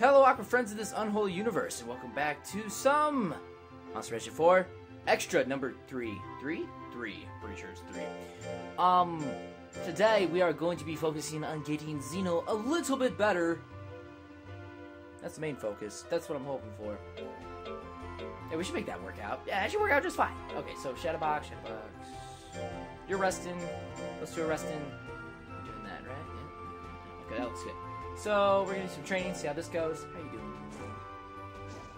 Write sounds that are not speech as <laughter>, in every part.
Hello, Aqua friends of this unholy universe, and welcome back to some Monster Rancher 4 Extra number 3. 3? 3. Pretty sure it's 3. Um, today we are going to be focusing on getting Xeno a little bit better. That's the main focus. That's what I'm hoping for. Yeah, we should make that work out. Yeah, it should work out just fine. Okay, so Shadowbox, Shadowbox. You're resting. Let's do a resting. You're doing that, right? Yeah. Okay, that looks good. So we're gonna do some training, see how this goes. How you doing?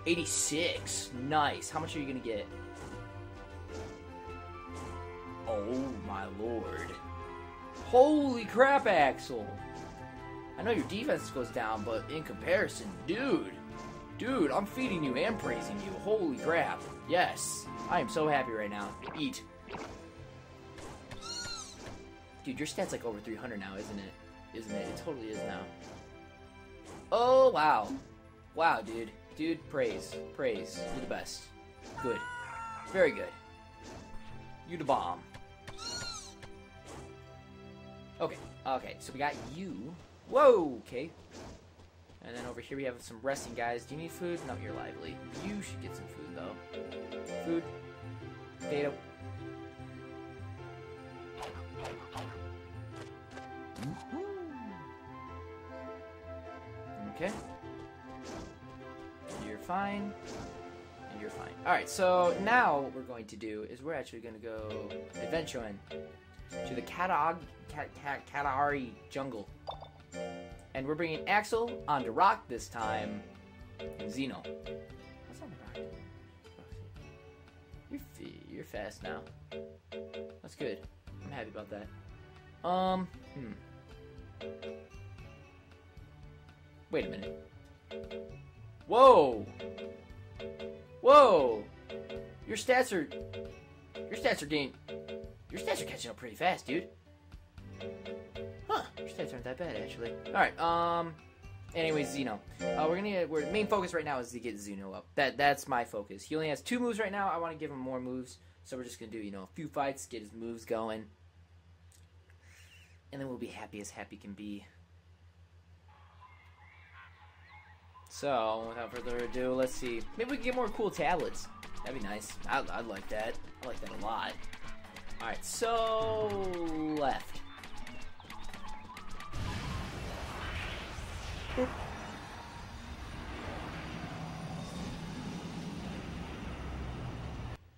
86. Nice. How much are you gonna get? Oh my lord. Holy crap, Axel. I know your defense goes down, but in comparison, dude. Dude, I'm feeding you and praising you. Holy crap. Yes. I am so happy right now. Eat. Dude, your stat's like over 300 now, isn't it? Isn't it? It totally is now. Oh, wow. Wow, dude. Dude, praise. Praise. You're the best. Good. Very good. You the bomb. Okay. Okay, so we got you. Whoa, okay. And then over here we have some resting guys. Do you need food? No, you're lively. You should get some food, though. Food. Potato. Mm-hmm. Okay. You're fine. And you're fine. Alright, so now what we're going to do is we're actually going to go adventuring to the Katag Kat Kat Katahari jungle. And we're bringing Axel onto Rock this time. Xeno. What's on the rock? You're, you're fast now. That's good. I'm happy about that. Um, hmm. Wait a minute. Whoa! Whoa! Your stats are... Your stats are getting... Your stats are catching up pretty fast, dude. Huh, your stats aren't that bad, actually. Alright, um... Anyways, Xeno. Uh, we're gonna... We're, main focus right now is to get Xeno up. That That's my focus. He only has two moves right now. I want to give him more moves. So we're just gonna do, you know, a few fights, get his moves going. And then we'll be happy as happy can be. So, without further ado, let's see. Maybe we can get more cool tablets. That'd be nice. I, I'd like that. I like that a lot. Alright, so... Left. Boop.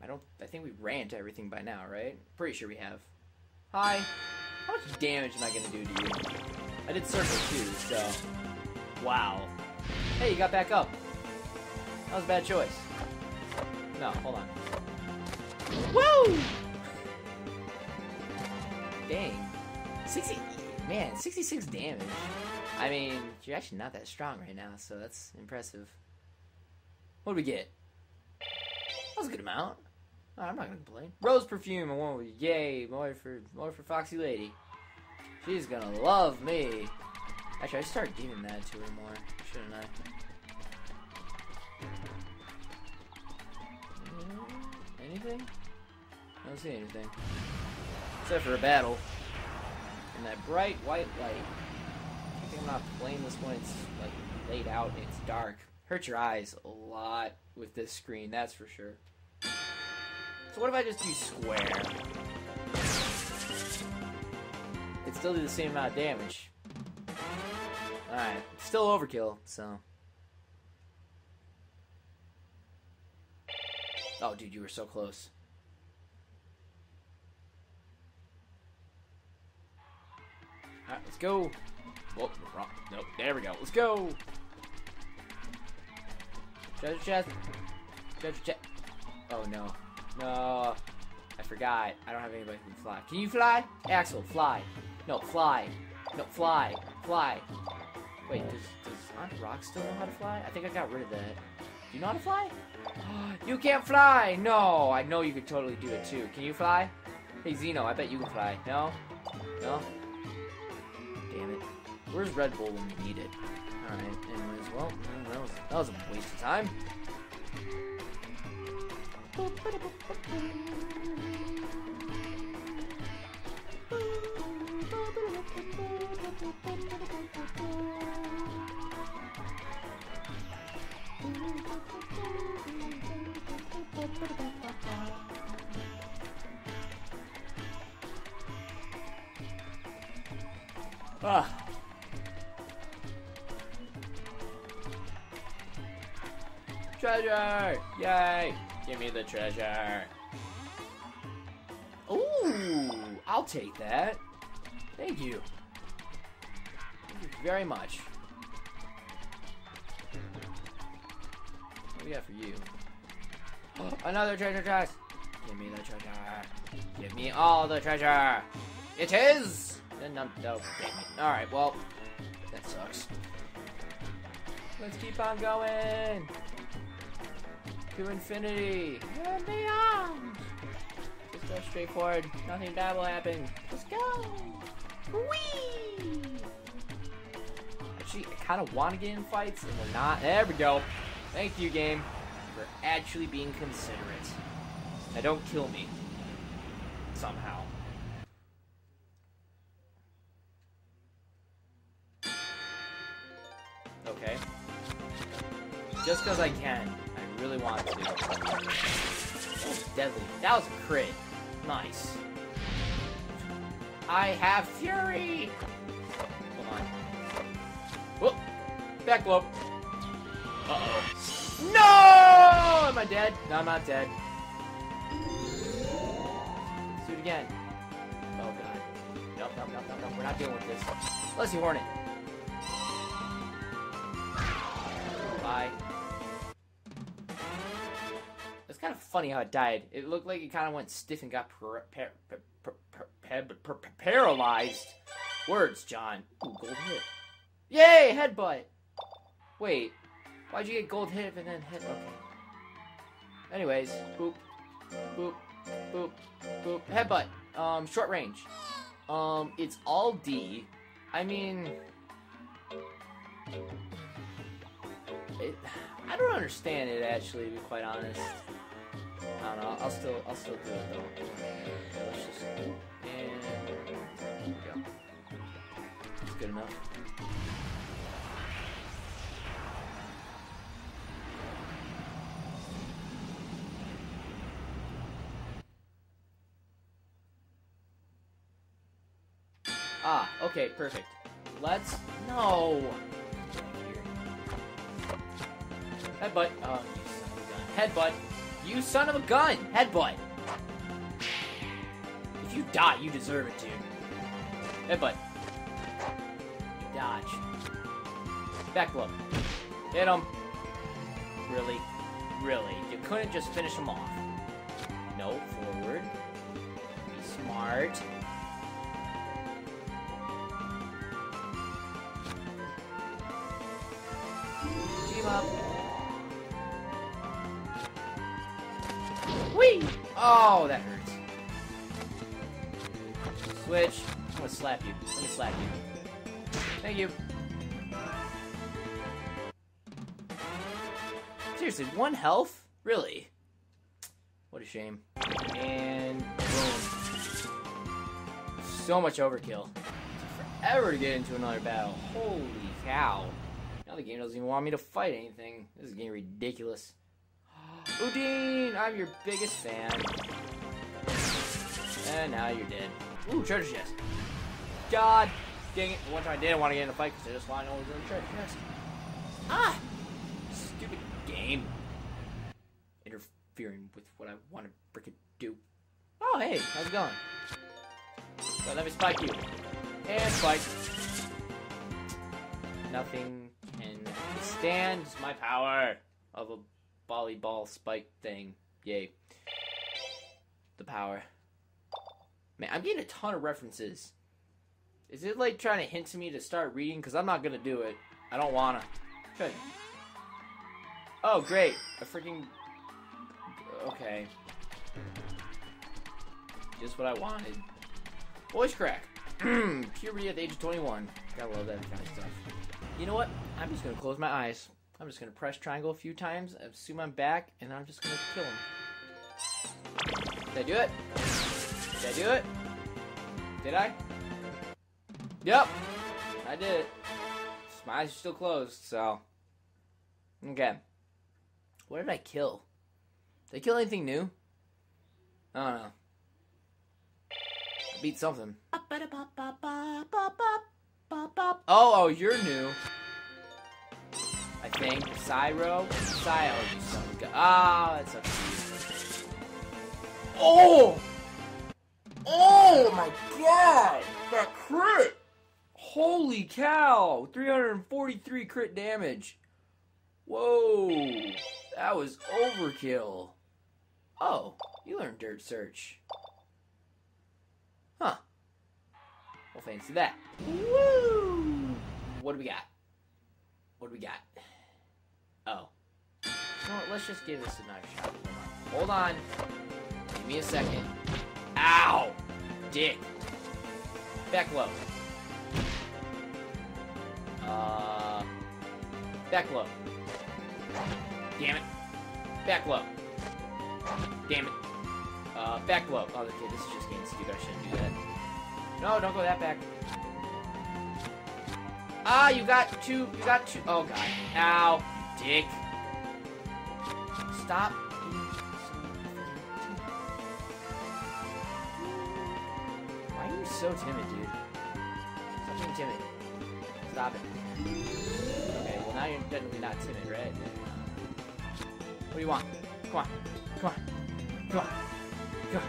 I don't... I think we ran to everything by now, right? Pretty sure we have. Hi. How much damage am I gonna do to you? I did circle two, so... Wow. Hey, you got back up. That was a bad choice. No, hold on. Woo! Dang. 60... Man, 66 damage. I mean, you're actually not that strong right now, so that's impressive. What do we get? That was a good amount. Oh, I'm not gonna complain. Rose perfume, I want yay, more for more for Foxy Lady. She's gonna love me. Actually, I should start giving that to her more, shouldn't I? Mm, Anything? I don't see anything. Except for a battle. And that bright white light. I think I'm not playing this when it's like laid out and it's dark. Hurts your eyes a lot with this screen, that's for sure. So what if I just do square? It still do the same amount of damage. Alright, still overkill, so. Oh, dude, you were so close. Alright, let's go. Whoop, wrong. Nope, there we go. Let's go. Treasure chest. Treasure chest. Oh, no. No. I forgot. I don't have anybody who can fly. Can you fly? Axel, fly. No, fly. No, fly. Fly. Wait, does, does Aunt Rock still know how to fly? I think I got rid of that. Do you know how to fly? <gasps> you can't fly! No! I know you could totally do it too. Can you fly? Hey, Xeno, I bet you can fly. No? No? Damn it. Where's Red Bull when you need it? Alright, anyways, well, that was, that was a waste of time. <laughs> Ah. Treasure! Yay! Give me the treasure. Ooh, I'll take that. Thank you. Very much. What do we got for you? <gasps> Another treasure chest! Give me the treasure. Give me all the treasure. It is! No, no. Alright, well, that sucks. Let's keep on going! To infinity and beyond! Just go straight forward. Nothing bad will happen. Let's go! Whee! Actually, I kind of want to get in fights, and we're not. There we go. Thank you, game, for actually being considerate. Now don't kill me. Somehow. Okay. Just because I can. I really want to. Deadly. That was a crit. Nice. I have fury! Whoop! Back blow. Uh-oh. No! Am I dead? No, I'm not dead. Let's do it again. Oh, God. Nope, nope, nope, nope, nope. We're not dealing with this. Leslie Hornet. Bye. It's kind of funny how it died. It looked like it kind of went stiff and got par- par- par- par- par- par- par- paralyzed. Words, John. Ooh, gold hit. Yay, headbutt. Wait, why'd you get gold hit and then hit? Okay. Anyways, boop, boop, boop, boop. Headbutt. Um, short range. Um, it's all D. I mean, it, I don't understand it actually. To be quite honest. I don't know. I'll still, I'll still do it though. Let's just and there we go. It's good enough. Ah, okay, perfect. Let's no. Headbutt. Oh, you a gun. Headbutt. You son of a gun. Headbutt. If you die, you deserve it, dude. Headbutt. Dodge. Back. Hit him. Really? Really? You couldn't just finish him off. No, forward. Be smart. Up. Whee! Oh, that hurts. Switch. I'm gonna slap you. Let me slap you. Thank you. Seriously, one health? Really? What a shame. And boom. So much overkill. Forever to get into another battle. Holy cow. Now the game doesn't even want me to fight anything. This is getting ridiculous. <gasps> Udine, I'm your biggest fan. And now you're dead. Ooh, treasure chest. God dang it. One time I didn't want to get in a fight because I just want to in the treasure chest. Ah! Stupid game. Interfering with what I want to freaking do. Oh, hey, how's it going? Let me spike you. And spike. Nothing withstand my power of a volleyball spike thing. Yay. The power. Man, I'm getting a ton of references. Is it like trying to hint to me to start reading? Because I'm not going to do it. I don't want to. Good. Oh, great. A freaking. Okay. Just what I wanted. Voice crack. <clears throat> Puberty at the age of 21. Gotta love that kind of stuff. You know what? I'm just gonna close my eyes. I'm just gonna press triangle a few times, assume I'm back, and I'm just gonna kill him. Did I do it? Did I do it? Did I? Yep. I did it. My eyes are still closed, so. Okay. What did I kill? Did I kill anything new? I don't know. I beat something. Oh, oh, you're new. I think. Cyro? Cyro, you son a. Ah, that's okay. Oh! Oh my god! That crit! Holy cow! 343 crit damage. Whoa! That was overkill. Oh, you learned Dirt Search. Huh. Well, fancy that. Woo! What do we got? What do we got? Oh. You know what, let's just give this another shot. Hold on. Hold on. Give me a second. Ow! Dick. Back low. Uh. Back low. Damn it. Back low. Damn it. Uh, back low. Oh, okay, this is just getting stupid. I shouldn't do that. No, don't go that back. Ah, you got two. You got two. Oh, God. Ow. Dick. Stop. Why are you so timid, dude? Stop being timid. Stop it. Okay, well now you're definitely not timid, right? What do you want? Come on. Come on. Come on. Come on.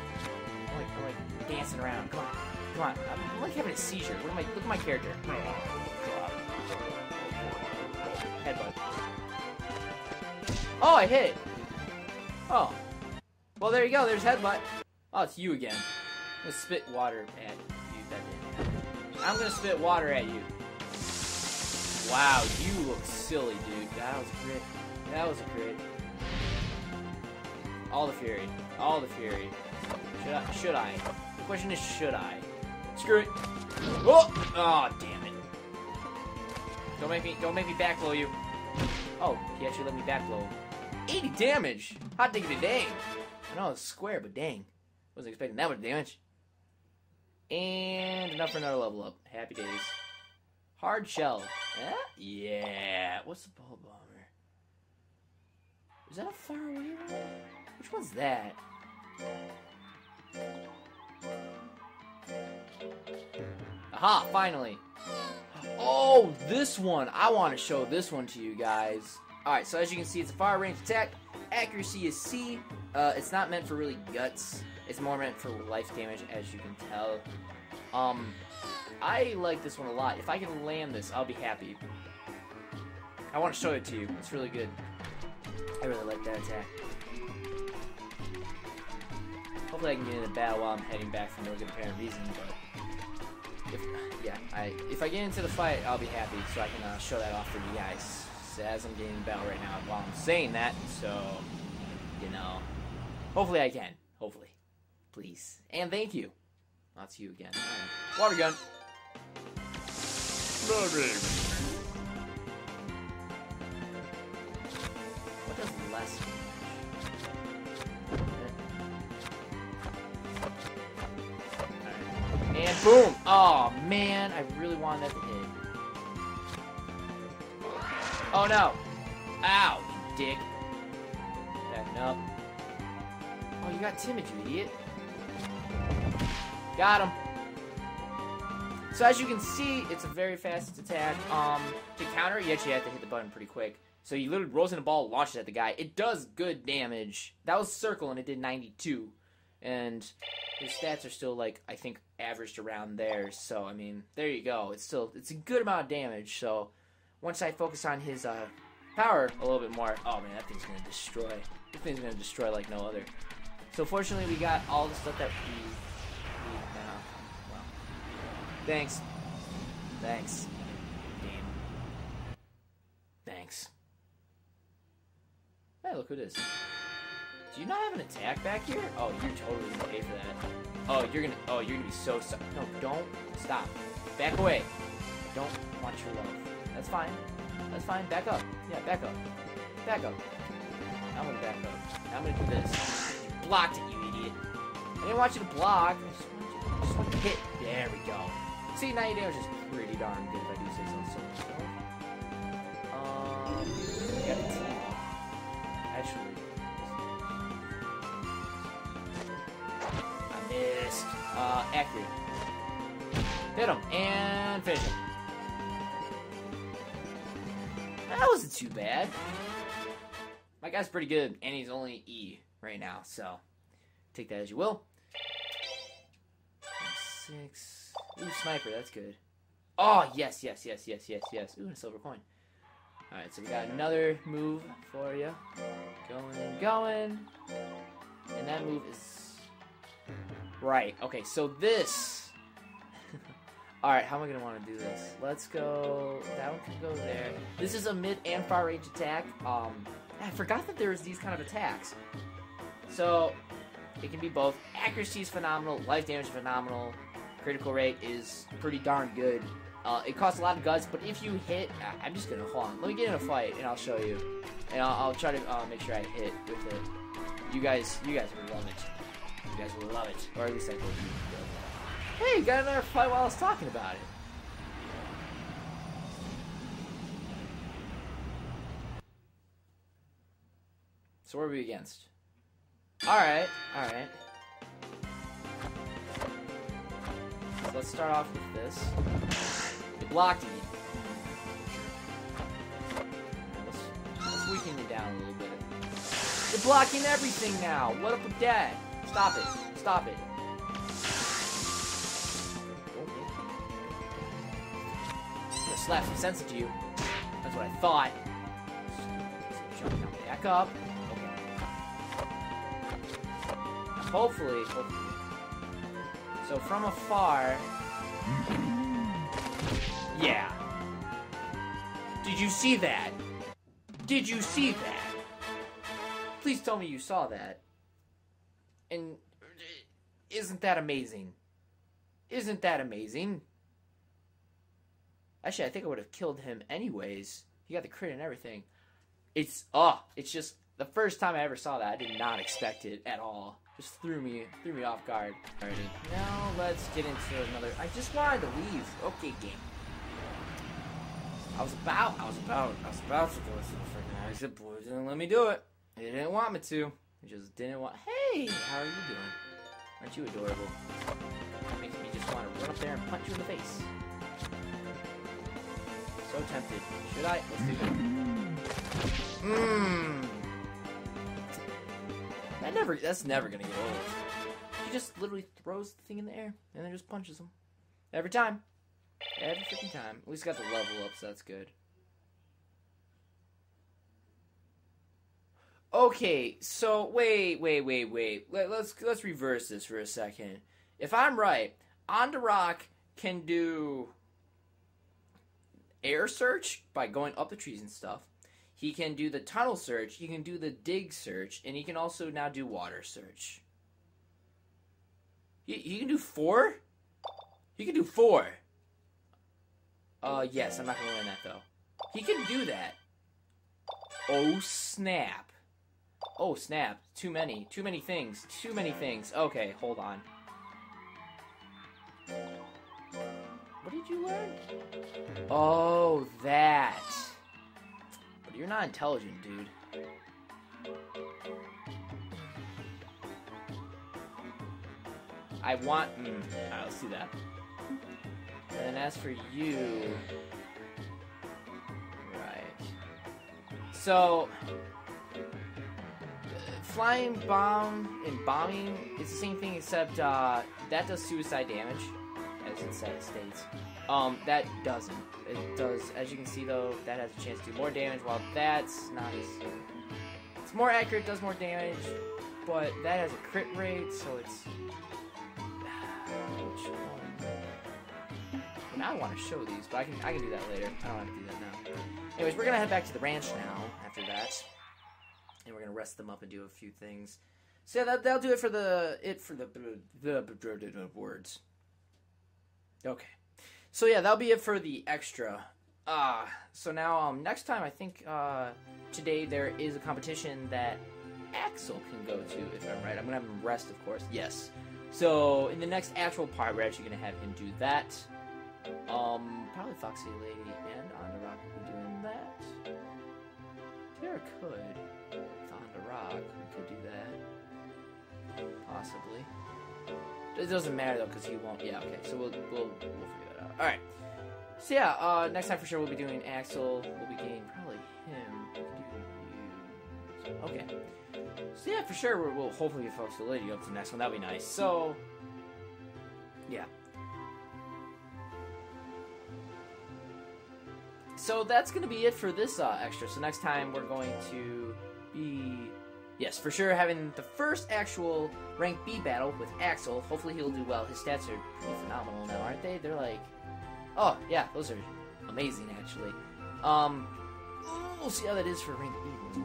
I'm like, I'm like dancing around. Come on. Come on. I'm like having a seizure. What am I? Look at my character. Oh, headbutt. Oh, I hit it. Oh. Well, there you go. There's headbutt. Oh, it's you again. I'm gonna spit water at you. That didn't happen. I'm gonna spit water at you. Wow, you look silly, dude. That was a crit. That was a crit. All the fury. All the fury. Should I? Should I? The question is, should I? Screw it. Oh! Oh, damn it. Don't make me, don't make me backblow you. Oh, he actually let me backblow. 80 damage! Hot diggity dang! I know it's square, but dang. Wasn't expecting that much damage. And enough for another level up. Happy days. Hard shell. Eh? Yeah. What's the ball bomber? Is that a far away one? Which one's that? Aha, finally. Oh, this one. I want to show this one to you guys. Alright, so as you can see, it's a far range attack. Accuracy is C. Uh, it's not meant for really guts. It's more meant for life damage, as you can tell. Um, I like this one a lot. If I can land this, I'll be happy. I want to show it to you. It's really good. I really like that attack. Hopefully I can get in a battle while I'm heading back for no good apparent reason, but... If, yeah, I if I get into the fight, I'll be happy, so I can uh, show that off for you guys. So as I'm getting in battle right now while I'm saying that, so... You know... Hopefully I can. Hopefully. Please. And thank you. That's you again. Right. Water gun. What does less boom! Oh man, I really wanted that to hit. Oh no! Ow, you dick. Backing up. Oh, you got timid, you idiot. Got him. So as you can see, it's a very fast attack. Um, to counter, you actually have to hit the button pretty quick. So he literally rolls in a ball, launches at the guy. It does good damage. That was circle, and it did 92. And his stats are still like I think averaged around there. So I mean, there you go. It's still it's a good amount of damage. So once I focus on his uh, power a little bit more, oh man, that thing's gonna destroy. That thing's gonna destroy like no other. So fortunately, we got all the stuff that we need now. Well, thanks. Thanks. Game. Thanks. Hey, look who it is. Do you not have an attack back here? Oh, you're totally gonna pay for that. Oh, you're gonna. Oh, you're gonna be so. so no, don't stop. Back away. I don't want your love. That's fine. That's fine. Back up. Yeah, back up. Back up. I'm gonna back up. I'm gonna do this. You blocked it, you idiot. I didn't want you to block. I just want you to, just want to hit. There we go. See, 90 damage is pretty darn good if I do say so myself. Um, got a team. Uh, accurate. Hit him and finish him. That wasn't too bad. My guy's pretty good, and he's only E right now, so take that as you will. Six. Ooh, sniper, that's good. Oh, yes, yes, yes, yes, yes, yes. Ooh, a silver coin. Alright, so we got another move for you. Going, going. And that move is... Right, okay, so this... <laughs> Alright, how am I going to want to do this? Let's go... That one can go there. This is a mid and far range attack. Um, I forgot that there was these kind of attacks. So, it can be both. Accuracy is phenomenal, life damage is phenomenal, critical rate is pretty darn good. Uh, it costs a lot of guts, but if you hit, I'm just gonna hold on. Let me get in a fight, and I'll show you, and I'll, I'll try to uh, make sure I hit with it. You guys, you guys are it. You guys will love it, or at least I hope you will. Hey, you got another fight while I was talking about it. So what are we against? Alright, alright. So let's start off with this. It blocked me. Let's, let's weaken it down a little bit. You're blocking everything now! What up with that? Stop it. Stop it. Gonna slap some sense into you. That's what I thought. Back up. Hopefully, hopefully. So from afar. Yeah. Did you see that? Did you see that? Please tell me you saw that. And isn't that amazing? Isn't that amazing? Actually, I think I would have killed him anyways. He got the crit and everything. It's oh, it's just the first time I ever saw that. I did not expect it at all. Just threw me threw me off guard. Alrighty. Now let's get into another. I just wanted to leave. Okay, game. I was about, I was about, I was about to go to the freaking exit, it didn't let me do it. They didn't want me to. They just didn't want. Hey, how are you doing? Aren't you adorable? That makes me just want to run up there and punch you in the face. So tempted. Should I? Let's do that. Mmm. That never. That's never gonna get old. He just literally throws the thing in the air and then just punches him every time. Every freaking time. At least got the level up, so that's good. Okay, so wait, wait, wait, wait. Let, us let's reverse this for a second. If I'm right, On the Rock can do air search by going up the trees and stuff. He can do the tunnel search. He can do the dig search, and he can also now do water search. He, he can do four. He can do four. Uh, yes, I'm not gonna learn that though. He can do that. Oh snap. Oh snap. Too many. Too many things. Too many things. Okay, hold on. What did you learn? Oh, that. But you're not intelligent, dude. I want. Mm, let's see that. And as for you, right. So, flying bomb and bombing is the same thing, except uh, that does suicide damage, as it states. Um, that doesn't. It does, as you can see though, that has a chance to do more damage, while that's not as. It's more accurate, does more damage, but that has a crit rate, so it's. <sighs> Now I want to show these, but I can I can do that later. I don't have to do that now. Anyways, we're gonna head back to the ranch now after that, and we're gonna rest them up and do a few things. So yeah, that that'll do it for the it for the the, the, the words. Okay. So yeah, that'll be it for the extra. Uh, so now, um, next time, I think, uh, today there is a competition that Axel can go to, if I'm right. I'm gonna have him rest, of course. Yes. So, in the next actual part, we're actually gonna have him do that. Um, probably Foxy Lady and On the Rock will be doing that. Tara could. Rock, we could do that. Possibly. It doesn't matter though, because he won't. Yeah, okay. So we'll we'll we'll figure that out. All right. So yeah, uh, next time for sure we'll be doing Axel. We'll be getting probably him. Okay. So yeah, for sure we'll, we'll hopefully get folks to lead you up to the next one. That'd be nice. So yeah. So that's gonna be it for this uh, extra. So next time we're going to be Yes, for sure, having the first actual rank B battle with Axel. Hopefully he'll do well. His stats are pretty phenomenal now, aren't they? They're like... Oh, yeah, those are amazing, actually. Um, we'll see how that is for rank B.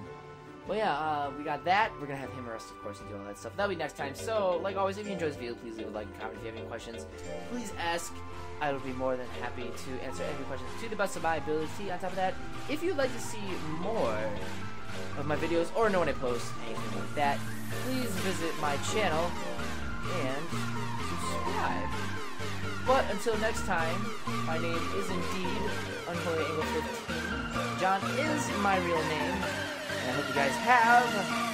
Well, yeah, uh, we got that. We're gonna have him arrest, of course, and do all that stuff. That'll be next time. So, like always, if you enjoyed this video, please leave a like and comment. If you have any questions, please ask. I will be more than happy to answer any questions to the best of my ability. On top of that, if you'd like to see more of my videos or know when I post anything like that, please visit my channel and subscribe. But until next time, my name is indeed Unholy Angle 15. John is my real name. I hope you guys have